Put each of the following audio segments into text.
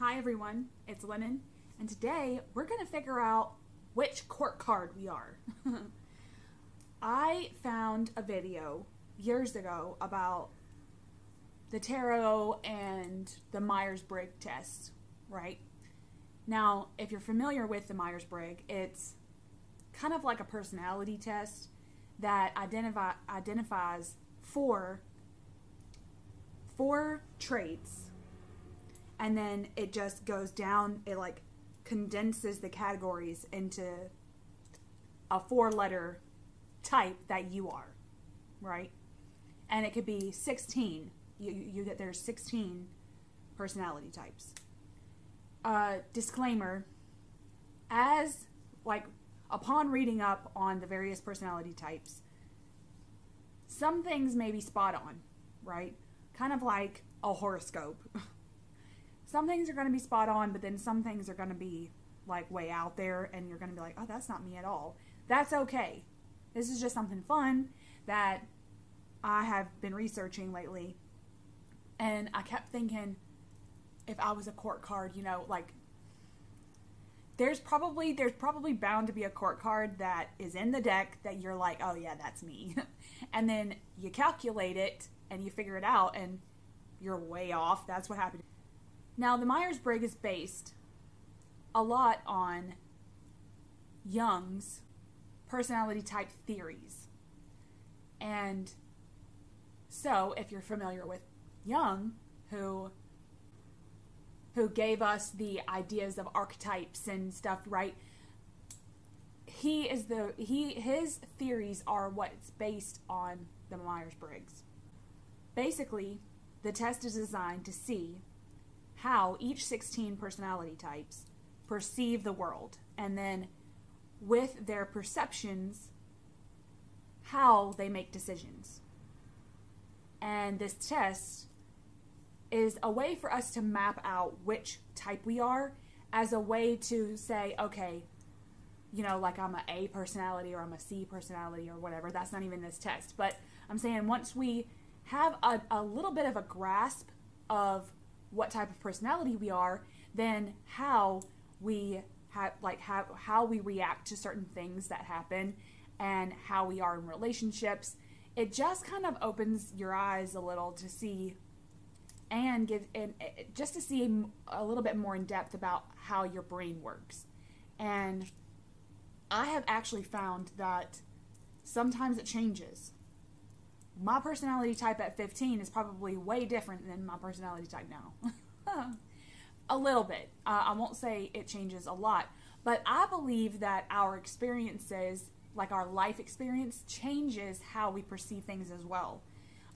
Hi everyone, it's Lennan, and today we're going to figure out which court card we are. I found a video years ago about the tarot and the Myers Briggs test, right? Now, if you're familiar with the Myers Briggs, it's kind of like a personality test that identify, identifies four four traits and then it just goes down it like condenses the categories into a four letter type that you are right? And it could be 16 you, you get there's 16 personality types. Uh, disclaimer as like upon reading up on the various personality types some things may be spot on right? Kind of like a horoscope some things are going to be spot on, but then some things are going to be like way out there, and you're going to be like, oh, that's not me at all. That's okay. This is just something fun that I have been researching lately. And I kept thinking, if I was a court card, you know, like there's probably there's probably bound to be a court card that is in the deck that you're like, oh yeah, that's me. and then you calculate it and you figure it out and you're way off. That's what happened. Now, the Myers Briggs is based a lot on Jung's personality type theories. And so, if you're familiar with Jung, who who gave us the ideas of archetypes and stuff, right? He is the he his theories are what's based on the Myers-Briggs. Basically, the test is designed to see how each 16 personality types perceive the world and then with their perceptions how they make decisions. And this test is a way for us to map out which type we are as a way to say, okay, you know, like I'm a A personality or I'm a C personality or whatever. That's not even this test. But I'm saying once we have a, a little bit of a grasp of what type of personality we are then how we have like how how we react to certain things that happen and how we are in relationships. It just kind of opens your eyes a little to see and give and eh, eh, just to see a little bit more in depth about how your brain works. And i have actually found that sometimes it changes my personality type at 15 is probably way different than my personality type now. a little bit. Uh, I won't say it changes a lot, but I believe that our experiences, like our life experience, changes how we perceive things as well.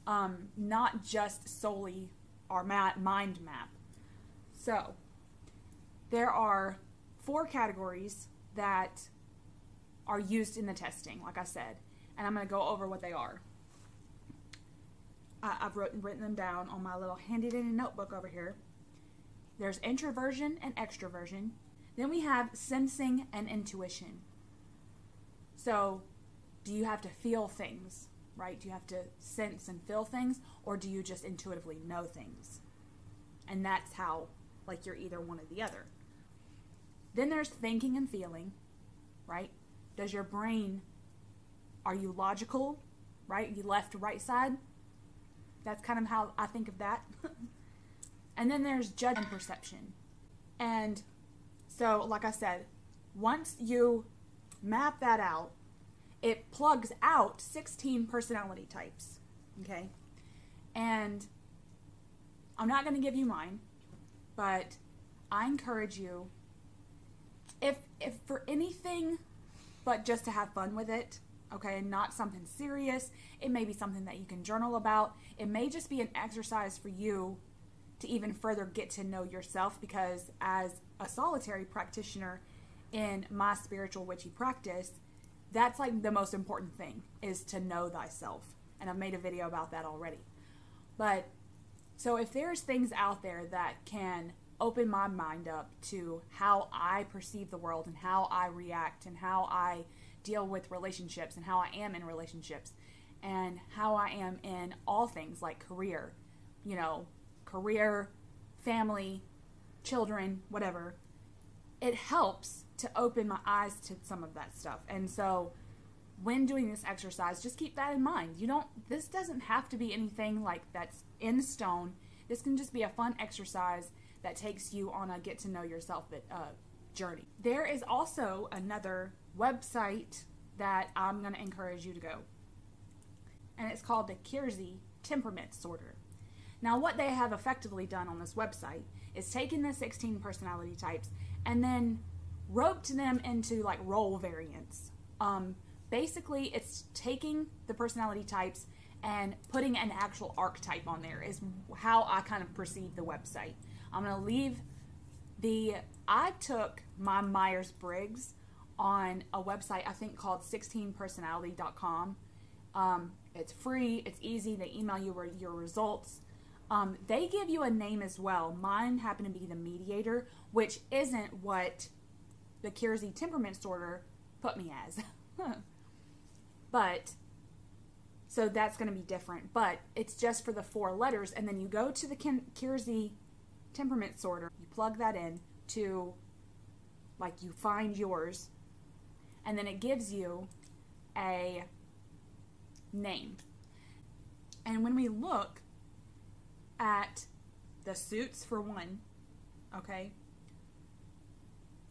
Um, not just solely our ma- mind map. So, there are four categories that are used in the testing, like I said, and I'm going to go over what they are. I, have written, written them down on my little handy dandy notebook over here. There's introversion and extroversion. Then we have sensing and intuition. So, do you have to feel things, right? Do you have to sense and feel things, or do you just intuitively know things? And that's how, like, you're either one or the other. Then there's thinking and feeling, right? Does your brain, are you logical, right? You left, right side, that's kind of how I think of that. and then there's judgment perception. And so, like I said, once you map that out, it plugs out 16 personality types. Okay? And I'm not going to give you mine, but I encourage you if if for anything but just to have fun with it, okay, and not something serious. It may be something that you can journal about. It may just be an exercise for you to even further get to know yourself because as a solitary practitioner in my spiritual witchy practice, that's like the most important thing is to know thyself. And I've made a video about that already. But so if there's things out there that can open my mind up to how I perceive the world and how I react and how I deal with relationships and how I am in relationships and how I am in all things like career, you know, career, family, children, whatever, it helps to open my eyes to some of that stuff. And so when doing this exercise, just keep that in mind. You don't this doesn't have to be anything like that's in stone. This can just be a fun exercise that takes you on a get to know yourself uh, journey. There is also another website that I'm going to encourage you to go. And it's called the Keirsey Temperament Sorter. Now, what they have effectively done on this website is taken the 16 personality types and then roped them into like role variants. Um, basically, it's taking the personality types and putting an actual archetype on there, is how I kind of perceive the website. I'm going to leave the. I took my Myers Briggs on a website I think called 16personality.com. Um, it's free, it's easy. They email you your results. Um, they give you a name as well. Mine happened to be the mediator, which isn't what the Keirsey temperament sorter put me as. but so that's going to be different. But it's just for the four letters, and then you go to the Keirsey temperament sorter. You plug that in to, like, you find yours, and then it gives you a name. And when we look at the suits for one, okay?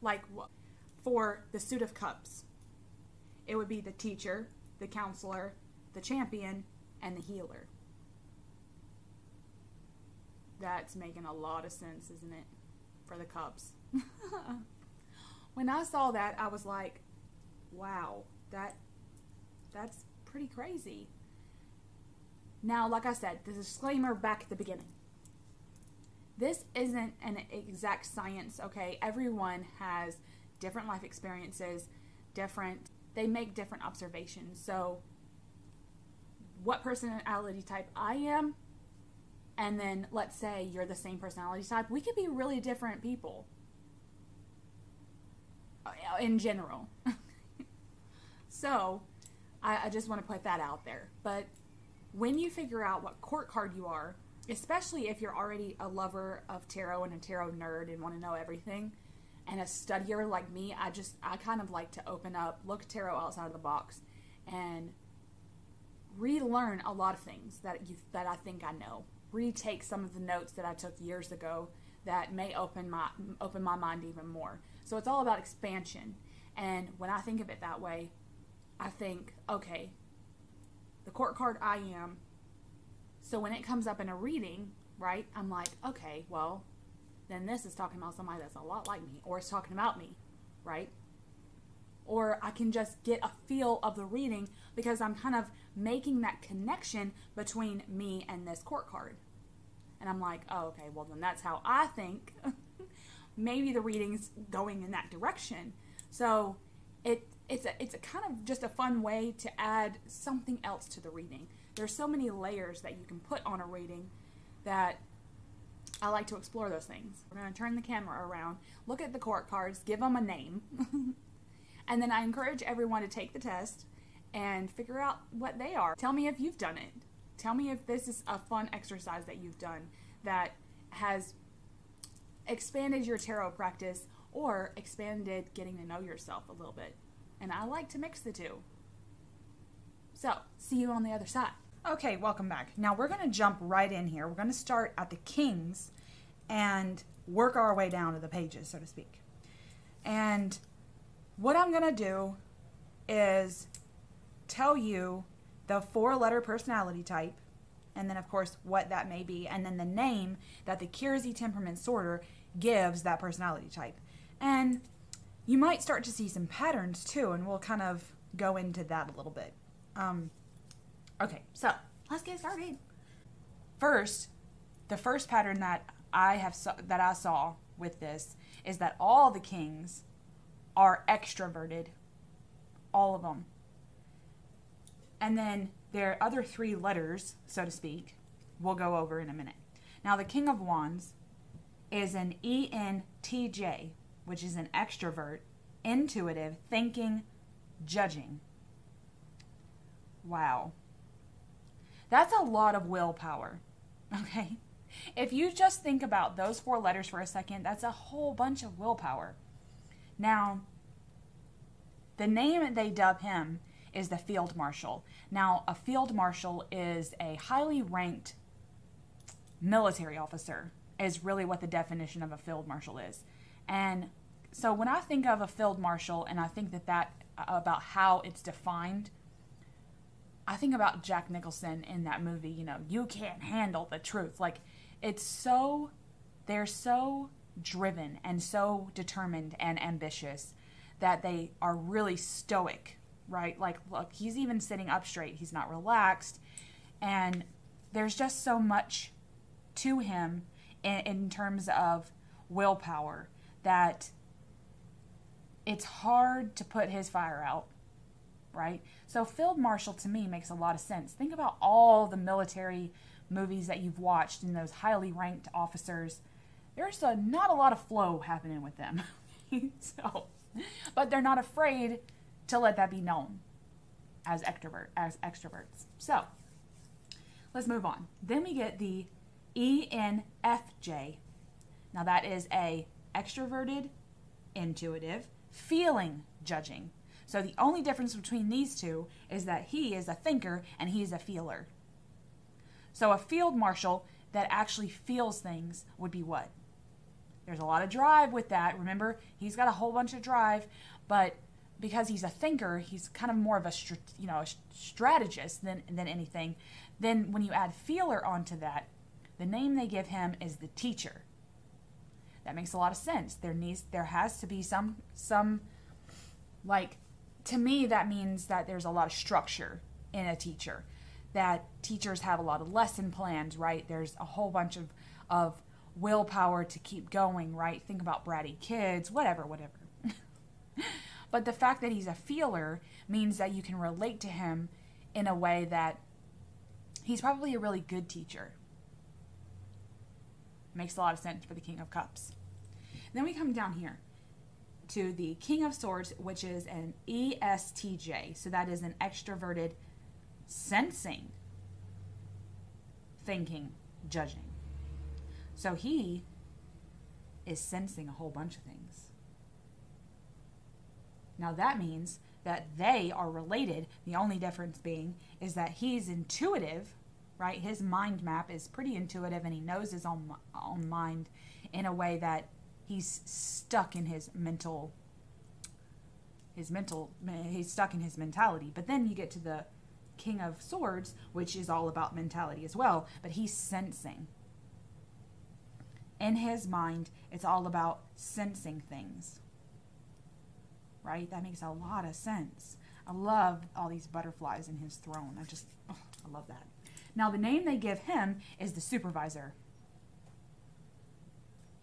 Like for the suit of cups, it would be the teacher, the counselor, the champion, and the healer. That's making a lot of sense, isn't it? For the cups. when I saw that, I was like, wow, that that's pretty crazy. Now, like I said, the disclaimer back at the beginning. This isn't an exact science, okay? Everyone has different life experiences, different, they make different observations. So, what personality type I am, and then let's say you're the same personality type, we could be really different people in general. so, I, I just want to put that out there. But when you figure out what court card you are, especially if you're already a lover of tarot and a tarot nerd and want to know everything, and a studier like me, I just I kind of like to open up, look tarot outside of the box, and relearn a lot of things that you that I think I know. Retake some of the notes that I took years ago that may open my open my mind even more. So it's all about expansion. And when I think of it that way, I think, okay, the court card I am. So when it comes up in a reading, right, I'm like, okay, well, then this is talking about somebody that's a lot like me, or it's talking about me, right? Or I can just get a feel of the reading because I'm kind of making that connection between me and this court card. And I'm like, oh, okay, well, then that's how I think. Maybe the reading's going in that direction. So it it's a it's a kind of just a fun way to add something else to the reading. There's so many layers that you can put on a reading that I like to explore those things. We're going to turn the camera around, look at the court cards, give them a name, and then I encourage everyone to take the test and figure out what they are. Tell me if you've done it. Tell me if this is a fun exercise that you've done that has expanded your tarot practice or expanded getting to know yourself a little bit and I like to mix the two. So, see you on the other side. Okay, welcome back. Now we're going to jump right in here. We're going to start at the Kings and work our way down to the pages, so to speak. And what I'm going to do is tell you the four letter personality type, and then, of course, what that may be, and then the name that the Keirsey temperament sorter gives that personality type. And you might start to see some patterns too, and we'll kind of go into that a little bit. Um, okay, so let's get started. First, the first pattern that I have that I saw with this is that all the kings are extroverted, all of them. And then their other three letters, so to speak, we'll go over in a minute. Now, the King of Wands is an ENTJ, which is an extrovert, intuitive, thinking, judging. Wow. That's a lot of willpower, okay? if you just think about those four letters for a second, that's a whole bunch of willpower. Now, the name they dub him is the field marshal. Now, a field marshal is a highly ranked military officer, is really what the definition of a field marshal is. And so when I think of a field marshal and I think that that uh, about how it's defined, I think about Jack Nicholson in that movie, you know, you can't handle the truth. Like it's so they're so driven and so determined and ambitious that they are really stoic, right? Like look, he's even sitting up straight. He's not relaxed and there's just so much to him in, in terms of willpower that it's hard to put his fire out, right? So, Field Marshal to me makes a lot of sense. Think about all the military movies that you've watched and those highly ranked officers. There's a, not a lot of flow happening with them. so, but they're not afraid to let that be known as extrovert as extroverts. So, let's move on. Then we get the ENFJ. Now that is a extroverted, intuitive, feeling judging. So the only difference between these two is that he is a thinker and he's a feeler. So a field marshal that actually feels things would be what? There's a lot of drive with that. Remember, he's got a whole bunch of drive, but because he's a thinker, he's kind of more of a you know a strategist than than anything. Then when you add feeler onto that, the name they give him is the teacher. That makes a lot of sense. There needs there has to be some some like to me that means that there's a lot of structure in a teacher. That teachers have a lot of lesson plans, right? There's a whole bunch of of willpower to keep going, right? Think about bratty kids, whatever, whatever. but the fact that he's a feeler means that you can relate to him in a way that he's probably a really good teacher Makes a lot of sense for the King of Cups. Then we come down here to the King of Swords, which is an ESTJ. So that is an extroverted sensing, thinking, judging. So he is sensing a whole bunch of things. Now that means that they are related. The only difference being is that he's intuitive right? His mind map is pretty intuitive and he knows his own, own mind in a way that he's stuck in his mental his mental he's stuck in his mentality. But then you get to the king of swords which is all about mentality as well but he's sensing. In his mind it's all about sensing things. Right? That makes a lot of sense. I love all these butterflies in his throne. I just oh, i love that now, the name they give him is the supervisor.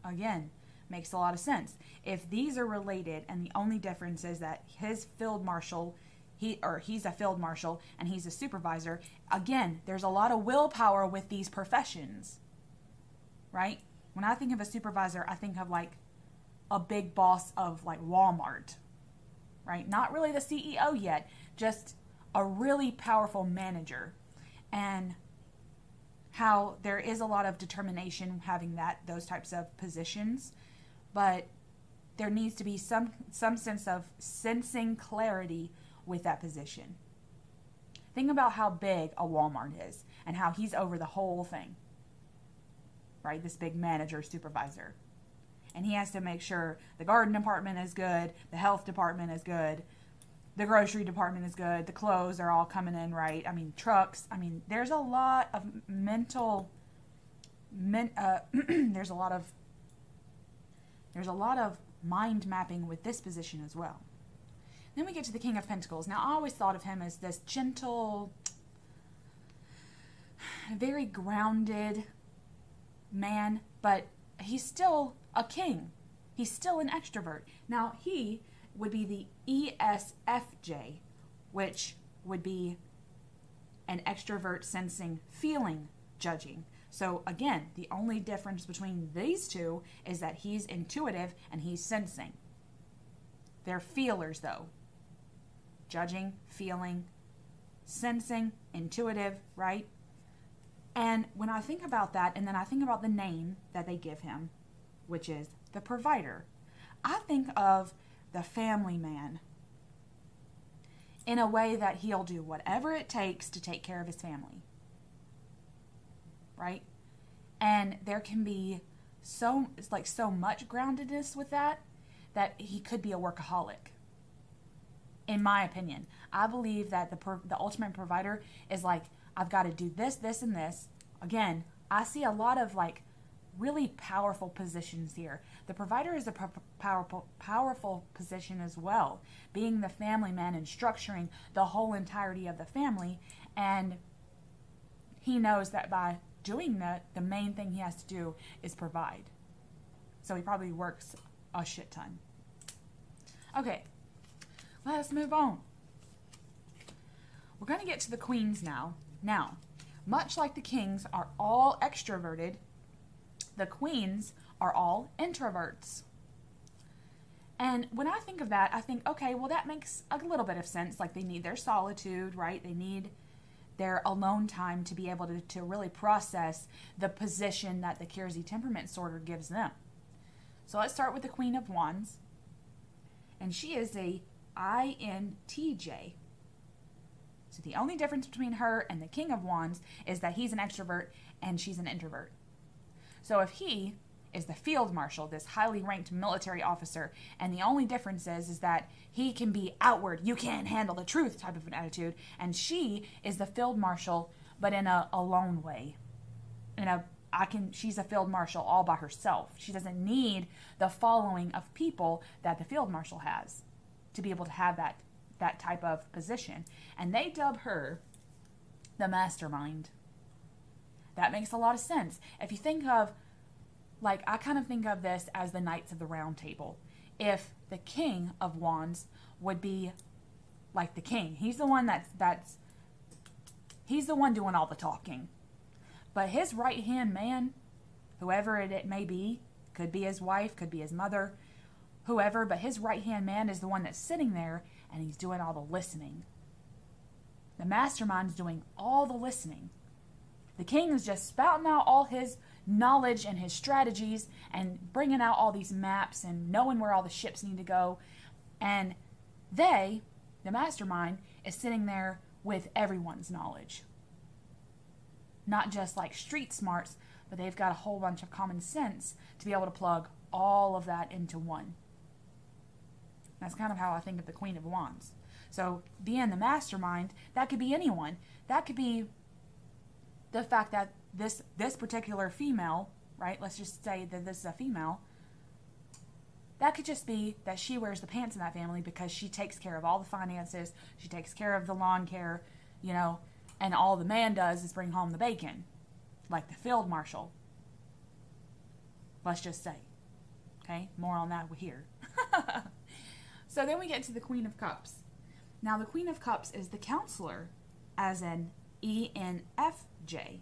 Again, makes a lot of sense. If these are related and the only difference is that his field marshal he or he's a field marshal and he's a supervisor, again, there's a lot of willpower with these professions. Right? When I think of a supervisor, I think of like a big boss of like Walmart. Right? Not really the CEO yet, just a really powerful manager and how there is a lot of determination having that those types of positions but there needs to be some some sense of sensing clarity with that position. Think about how big a walmart is and how he's over the whole thing right? This big manager supervisor. And he has to make sure the garden department is good the health department is good the grocery department is good. The clothes are all coming in right. I mean, trucks. I mean, there's a lot of mental. Men, uh, there's a lot of. There's a lot of mind mapping with this position as well. Then we get to the King of Pentacles. Now, I always thought of him as this gentle, very grounded man, but he's still a king. He's still an extrovert. Now, he would be the ESFJ, which would be an extrovert sensing feeling judging. So again, the only difference between these two is that he's intuitive and he's sensing. They're feelers though. Judging, feeling, sensing, intuitive, right? And when I think about that, and then I think about the name that they give him, which is the provider, I think of the family man in a way that he'll do whatever it takes to take care of his family. Right? And there can be so like so much groundedness with that that he could be a workaholic. In my opinion, I believe that the pro- the ultimate provider is like I've got to do this, this, and this. Again, I see a lot of like really powerful positions here. The provider is a powerful, powerful position as well, being the family man and structuring the whole entirety of the family. And he knows that by doing that, the main thing he has to do is provide. So he probably works a shit ton. Okay, let's move on. We're going to get to the queens now. Now, much like the kings are all extroverted, the queens are all introverts. And when I think of that, I think, okay, well, that makes a little bit of sense. Like they need their solitude, right? They need their alone time to be able to, to really process the position that the Keirsey temperament sorter gives them. So let's start with the Queen of Wands. And she is a INTJ. So the only difference between her and the King of Wands is that he's an extrovert and she's an introvert. So if he is the field marshal, this highly ranked military officer, and the only difference is is that he can be outward, you can't handle the truth type of an attitude, and she is the field marshal, but in a alone way. In a I can she's a field marshal all by herself. She doesn't need the following of people that the field marshal has to be able to have that that type of position. And they dub her the mastermind. That makes a lot of sense. If you think of, like, I kind of think of this as the Knights of the Round Table. If the King of Wands would be like the king, he's the one that's, that's, he's the one doing all the talking. But his right hand man, whoever it, it may be, could be his wife, could be his mother, whoever, but his right hand man is the one that's sitting there and he's doing all the listening. The mastermind's doing all the listening. The king is just spouting out all his knowledge and his strategies and bringing out all these maps and knowing where all the ships need to go. And they, the mastermind, is sitting there with everyone's knowledge. Not just like street smarts, but they've got a whole bunch of common sense to be able to plug all of that into one. That's kind of how I think of the Queen of Wands. So, being the mastermind, that could be anyone. That could be the fact that this this particular female, right? Let's just say that this is a female. That could just be that she wears the pants in that family because she takes care of all the finances, she takes care of the lawn care, you know, and all the man does is bring home the bacon, like the field marshal. Let's just say. Okay, more on that here. So then we get to the Queen of Cups. Now, the Queen of Cups is the counselor, as an ENFJ,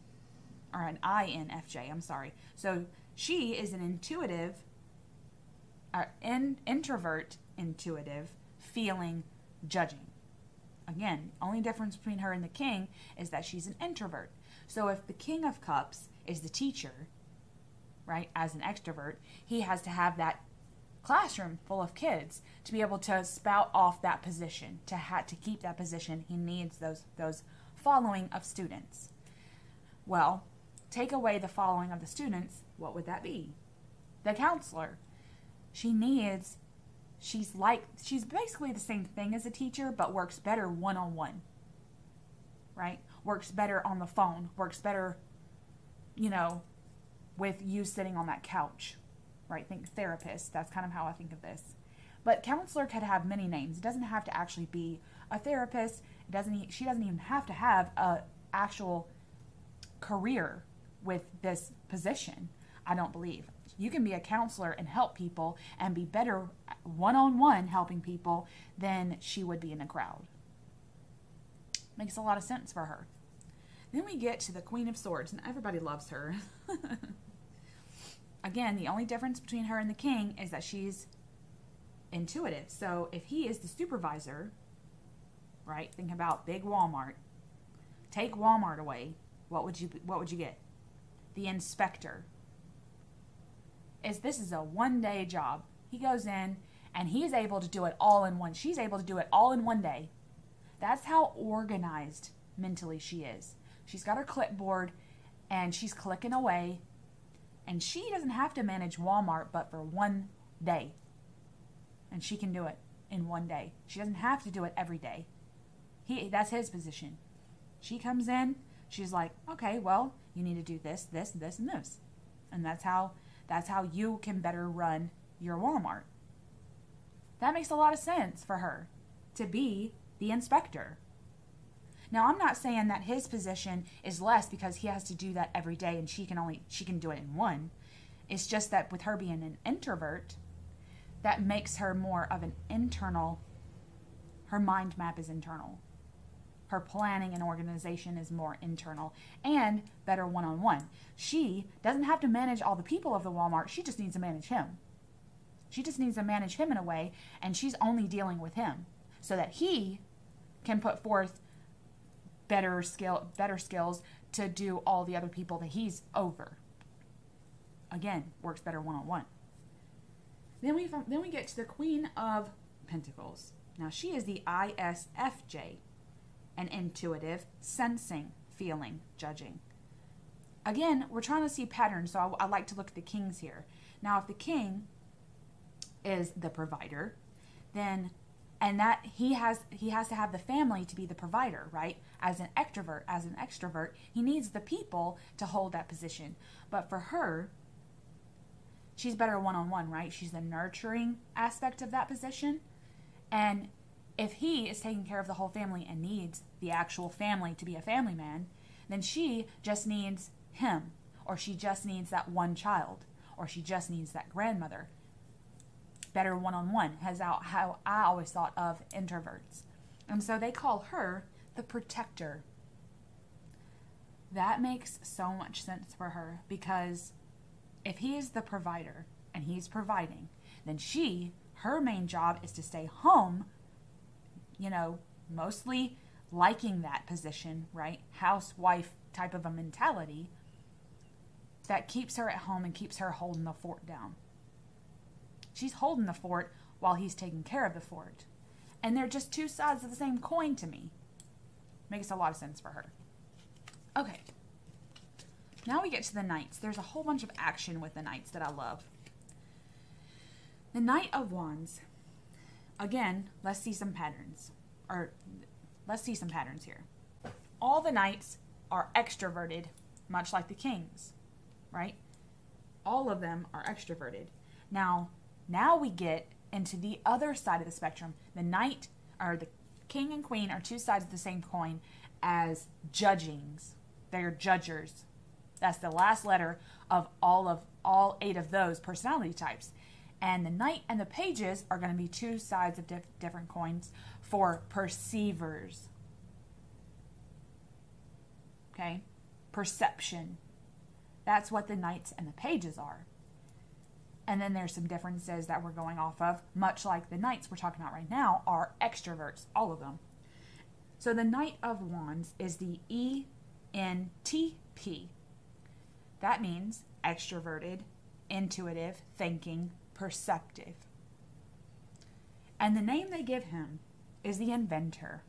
or an INFJ, I'm sorry. So she is an intuitive, uh, in, introvert, intuitive, feeling, judging. Again, only difference between her and the king is that she's an introvert. So if the King of Cups is the teacher, right, as an extrovert, he has to have that classroom full of kids to be able to spout off that position to ha- to keep that position he needs those those following of students well take away the following of the students what would that be the counselor she needs she's like she's basically the same thing as a teacher but works better one-on-one right works better on the phone works better you know with you sitting on that couch right? Think therapist. That's kind of how I think of this. But counselor could have many names. It doesn't have to actually be a therapist. Doesn't. She doesn't even have to have a actual career with this position. I don't believe you can be a counselor and help people and be better one on one helping people than she would be in a crowd. Makes a lot of sense for her. Then we get to the Queen of Swords, and everybody loves her. again, the only difference between her and the king is that she's intuitive. So if he is the supervisor, right, think about big Walmart, take Walmart away, what would you what would you get? The inspector. Is this is a one day job. He goes in and he's able to do it all in one. She's able to do it all in one day. That's how organized mentally she is. She's got her clipboard and she's clicking away and she doesn't have to manage Walmart but for one day. And she can do it in one day. She doesn't have to do it every day. He that's his position. She comes in, she's like, "Okay, well, you need to do this, this, this and this." And that's how that's how you can better run your Walmart. That makes a lot of sense for her to be the inspector. Now, I'm not saying that his position is less because he has to do that every day and she can only she can do it in one. It's just that with her being an introvert, that makes her more of an internal her mind map is internal. Her planning and organization is more internal and better one on one. She doesn't have to manage all the people of the Walmart, she just needs to manage him. She just needs to manage him in a way, and she's only dealing with him so that he can put forth better skill better skills to do all the other people that he's over. Again, works better one on one. Then we then we get to the Queen of Pentacles. Now she is the ISFJ, an intuitive, sensing, feeling, judging. Again, we're trying to see patterns, so I, I like to look at the kings here. Now, if the king is the provider, then and that he has he has to have the family to be the provider right as an extrovert as an extrovert he needs the people to hold that position but for her she's better one-on-one right she's the nurturing aspect of that position and if he is taking care of the whole family and needs the actual family to be a family man then she just needs him or she just needs that one child or she just needs that grandmother better one on one, has how, how I always thought of introverts. And so they call her the protector. That makes so much sense for her because if he is the provider and he's providing, then she, her main job is to stay home, you know, mostly liking that position, right? Housewife type of a mentality that keeps her at home and keeps her holding the fort down. She's holding the fort while he's taking care of the fort. And they're just two sides of the same coin to me. Makes a lot of sense for her. Okay. Now we get to the knights. There's a whole bunch of action with the knights that I love. The Knight of Wands. Again, let's see some patterns. Or let's see some patterns here. All the knights are extroverted, much like the kings, right? All of them are extroverted. Now, now we get into the other side of the spectrum. The knight or the king and queen are two sides of the same coin as judgings. They're judgers. That's the last letter of all of all eight of those personality types. And the knight and the pages are going to be two sides of diff- different coins for perceivers. Okay? Perception. That's what the knights and the pages are. And then there's some differences that we're going off of, much like the knights we're talking about right now are extroverts, all of them. So the Knight of Wands is the ENTP. That means extroverted, intuitive, thinking, perceptive. And the name they give him is the inventor.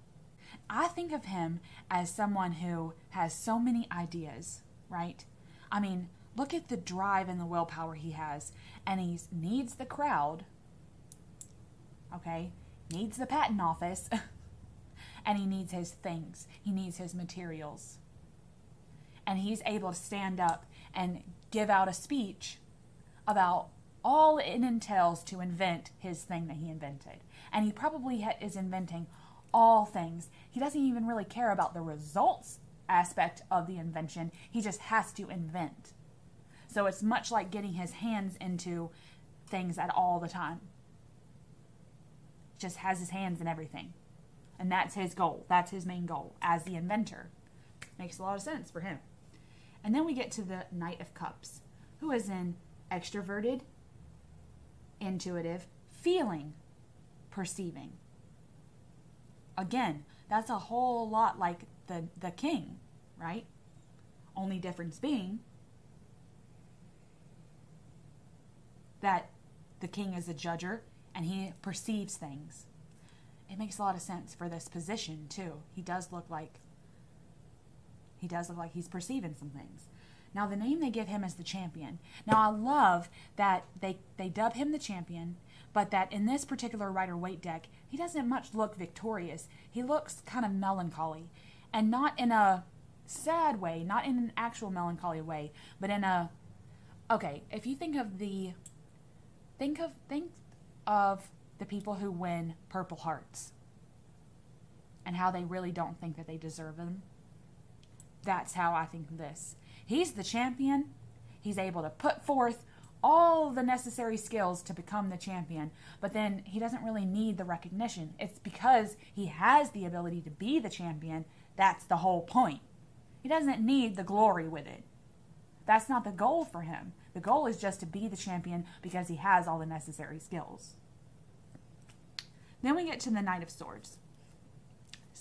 I think of him as someone who has so many ideas, right? I mean, Look at the drive and the willpower he has. And he needs the crowd, okay? Needs the patent office. and he needs his things, he needs his materials. And he's able to stand up and give out a speech about all it entails to invent his thing that he invented. And he probably ha- is inventing all things. He doesn't even really care about the results aspect of the invention, he just has to invent. So it's much like getting his hands into things at all the time. Just has his hands in everything. And that's his goal. That's his main goal as the inventor. Makes a lot of sense for him. And then we get to the Knight of Cups, who is an extroverted, intuitive, feeling, perceiving. Again, that's a whole lot like the, the king, right? Only difference being that the king is a judger and he perceives things. It makes a lot of sense for this position too. He does look like he does look like he's perceiving some things. Now the name they give him is the champion. Now I love that they they dub him the champion, but that in this particular Rider-Waite deck, he doesn't much look victorious. He looks kind of melancholy, and not in a sad way, not in an actual melancholy way, but in a okay. If you think of the think of think of the people who win Purple Hearts and how they really don't think that they deserve them. That's how I think this. He's the champion. He's able to put forth all the necessary skills to become the champion, but then he doesn't really need the recognition. It's because he has the ability to be the champion. That's the whole point. He doesn't need the glory with it. That's not the goal for him. The goal is just to be the champion because he has all the necessary skills. Then we get to the Knight of Swords.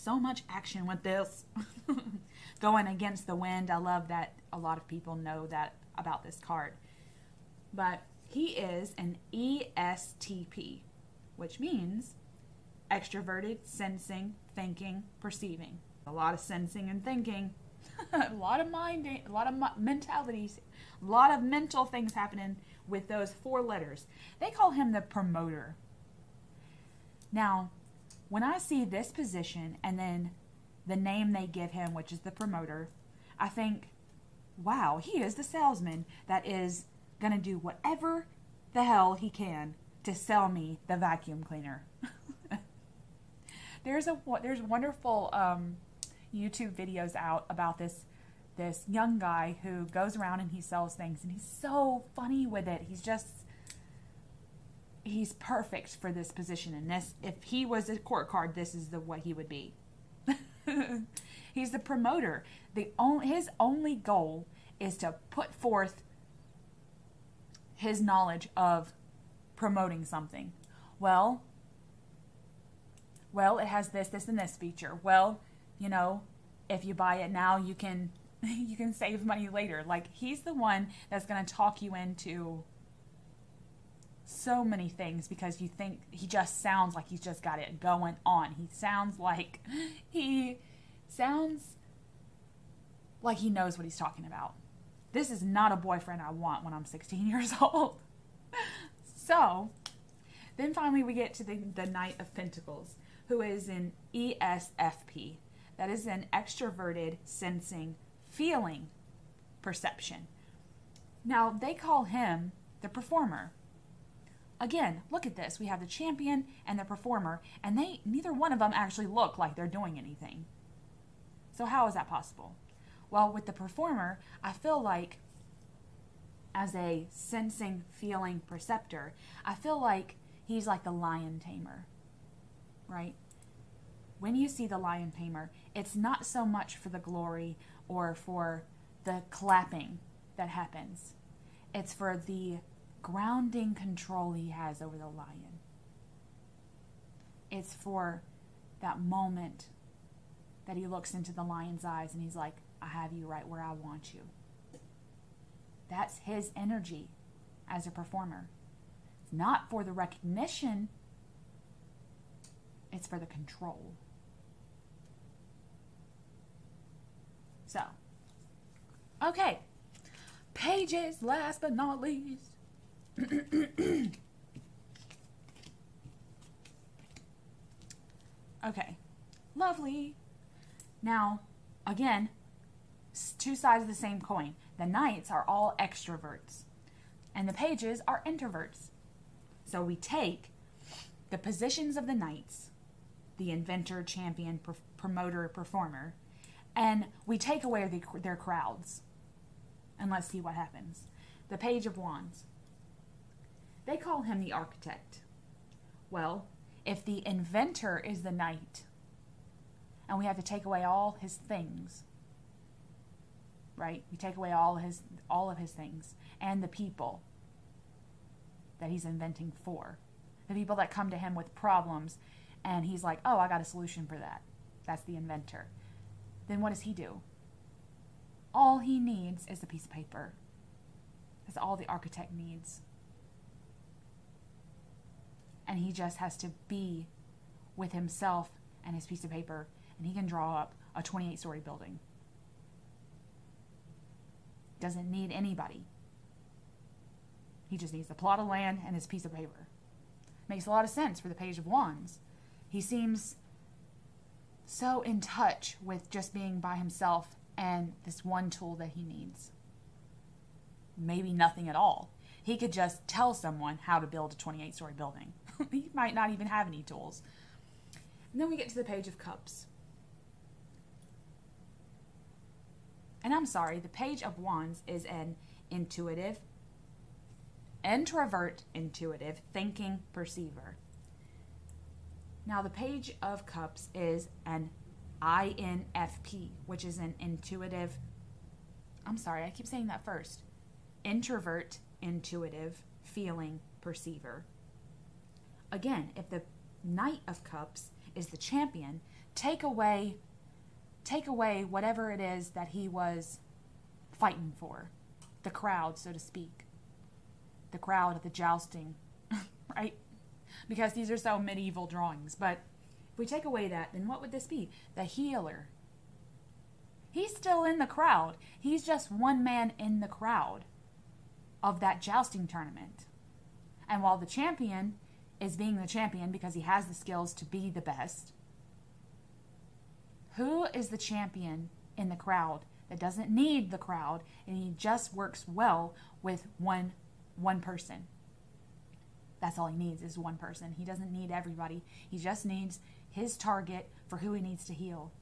So much action with this. Going against the wind. I love that a lot of people know that about this card. But he is an ESTP, which means extroverted, sensing, thinking, perceiving. A lot of sensing and thinking. a lot of mind, a lot of mentalities, a lot of mental things happening with those four letters. They call him the promoter. Now, when I see this position and then the name they give him, which is the promoter, I think, wow, he is the salesman that is going to do whatever the hell he can to sell me the vacuum cleaner. there's a there's wonderful um, YouTube videos out about this this young guy who goes around and he sells things and he's so funny with it. He's just he's perfect for this position. And this if he was a court card this is the what he would be. He's the promoter. The only his only goal is to put forth his knowledge of promoting something. Well well it has this this and this feature. Well you know if you buy it now you can you can save money later. Like he's the one that's going to talk you into so many things because you think he just sounds like he's just got it going on. He sounds like he sounds like he knows what he's talking about. This is not a boyfriend I want when I'm 16 years old. so, then finally we get to the, the Knight of Pentacles, who is an ESFP. That is an extroverted, sensing, feeling perception. Now, they call him the performer Again, look at this. We have the champion and the performer, and they neither one of them actually look like they're doing anything. So how is that possible? Well, with the performer, I feel like as a sensing, feeling perceptor, I feel like he's like the lion tamer. Right? When you see the lion tamer, it's not so much for the glory or for the clapping that happens. It's for the grounding control he has over the lion. It's for that moment that he looks into the lion's eyes and he's like, I have you right where I want you. That's his energy as a performer. It's not for the recognition, it's for the control. So, okay. Pages, last but not least. okay. Lovely. Now, again, two sides of the same coin. The knights are all extroverts, and the pages are introverts. So we take the positions of the knights, the inventor, champion, pr- promoter, performer, and we take away the, their crowds. And let's see what happens. The Page of Wands. They call him the architect. Well, if the inventor is the knight, and we have to take away all his things, right? We take away all his all of his things and the people that he's inventing for. The people that come to him with problems and he's like, "Oh, I got a solution for that." That's the inventor. Then what does he do? all he needs is a piece of paper. That's all the architect needs. And he just has to be with himself and his piece of paper, and he can draw up a 28 story building. Doesn't need anybody. He just needs the plot of land and his piece of paper. Makes a lot of sense for the Page of Wands. He seems so in touch with just being by himself and this one tool that he needs. Maybe nothing at all. He could just tell someone how to build a 28 story building. he might not even have any tools. And then we get to the Page of Cups. And I'm sorry, the Page of Wands is an intuitive, introvert, intuitive, thinking perceiver. Now, the Page of Cups is an INFP, which is an intuitive. I'm sorry, I keep saying that first. Introvert, intuitive, feeling, perceiver. Again, if the Knight of Cups is the champion, take away take away whatever it is that he was fighting for. The crowd, so to speak. The crowd at the jousting, right? Because these are so medieval drawings, but if we take away that, then what would this be? The healer. He's still in the crowd. He's just one man in the crowd of that jousting tournament. And while the champion is being the champion because he has the skills to be the best, who is the champion in the crowd that doesn't need the crowd and he just works well with one one person? That's all he needs is one person. He doesn't need everybody. He just needs his target for who he needs to heal.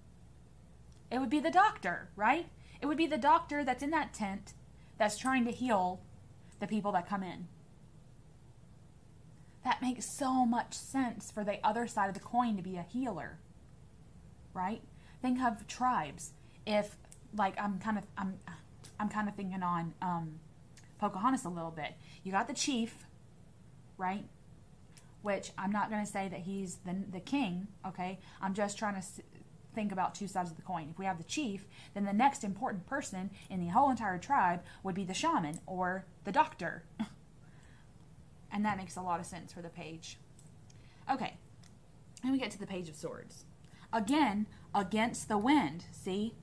It would be the doctor, right? It would be the doctor that's in that tent that's trying to heal the people that come in. That makes so much sense for the other side of the coin to be a healer, right? Think of tribes. If like I'm kind of I'm I'm kind of thinking on um, Pocahontas a little bit. You got the chief, right? Which I'm not going to say that he's the the king. Okay, I'm just trying to think about two sides of the coin. If we have the chief, then the next important person in the whole entire tribe would be the shaman or the doctor. and that makes a lot of sense for the page. Okay, and we get to the page of swords. Again, against the wind. See?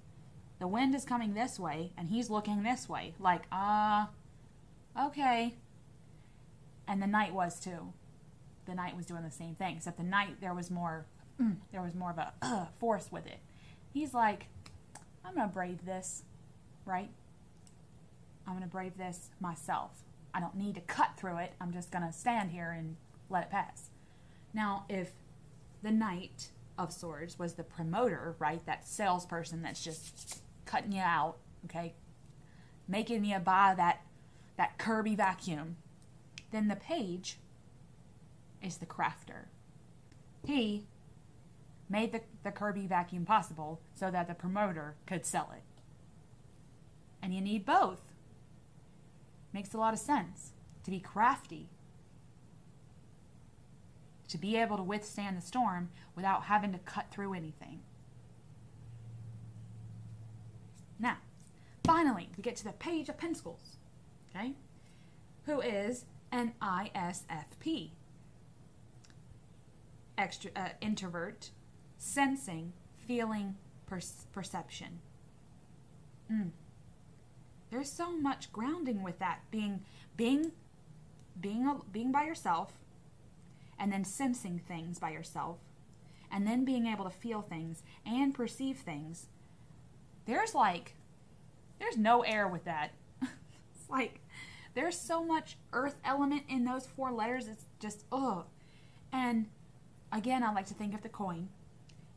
The wind is coming this way, and he's looking this way. Like, ah, uh, okay. And the knight was too. The knight was doing the same thing, except the knight, there was more, mm, there was more of a uh, force with it. He's like, I'm to brave this, right? I'm going to brave this myself. I don't need to cut through it. I'm just going to stand here and let it pass. Now, if the knight of swords was the promoter, right? That salesperson that's just cutting you out, okay? Making you buy that that Kirby vacuum. Then the page is the crafter. He made the, the Kirby vacuum possible so that the promoter could sell it. And you need both. Makes a lot of sense. To be crafty to be able to withstand the storm without having to cut through anything. Now, finally, we get to the Page of Pentacles, okay? Who is an ISFP. Extra, uh, introvert, sensing, feeling, per- perception. Mm. There's so much grounding with that being being being being by yourself and then sensing things by yourself, and then being able to feel things and perceive things, there's like, there's no air with that. it's like, there's so much earth element in those four letters, it's just, ugh. And again, I like to think of the coin.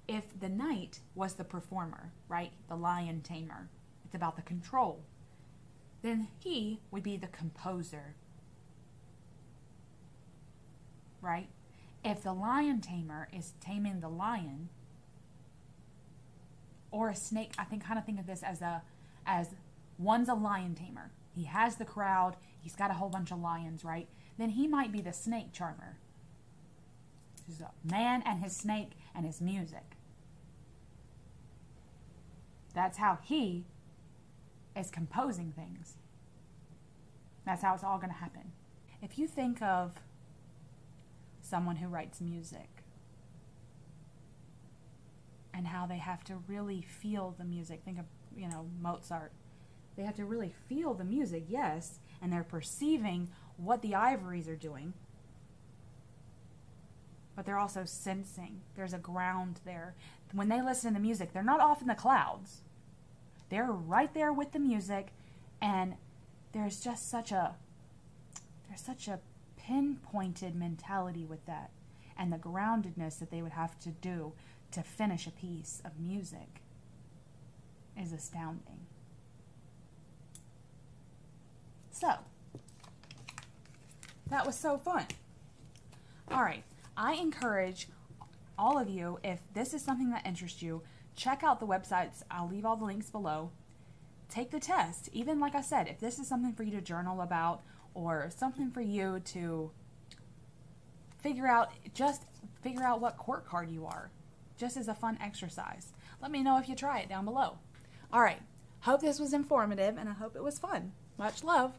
If the knight was the performer, right? The lion tamer, it's about the control. Then he would be the composer, right? If the lion tamer is taming the lion, or a snake, I think kind of think of this as a as one's a lion tamer. He has the crowd, he's got a whole bunch of lions, right? Then he might be the snake charmer. He's a man and his snake and his music. That's how he is composing things. That's how it's all going to happen. If you think of someone who writes music and how they have to really feel the music, think of, you know, Mozart. They have to really feel the music, yes, and they're perceiving what the ivories are doing. But they're also sensing. There's a ground there. When they listen to the music, they're not off in the clouds. They're right there with the music, and there's just such a there's such a pinpointed mentality with that and the groundedness that they would have to do to finish a piece of music is astounding. So, that was so fun. All right, I encourage all of you, if this is something that interests you, check out the websites. I'll leave all the links below. Take the test. Even like I said, if this is something for you to journal about or something for you to figure out, just figure out what court card you are, just as a fun exercise. Let me know if you try it down below. All right. Hope this was informative and I hope it was fun. Much love.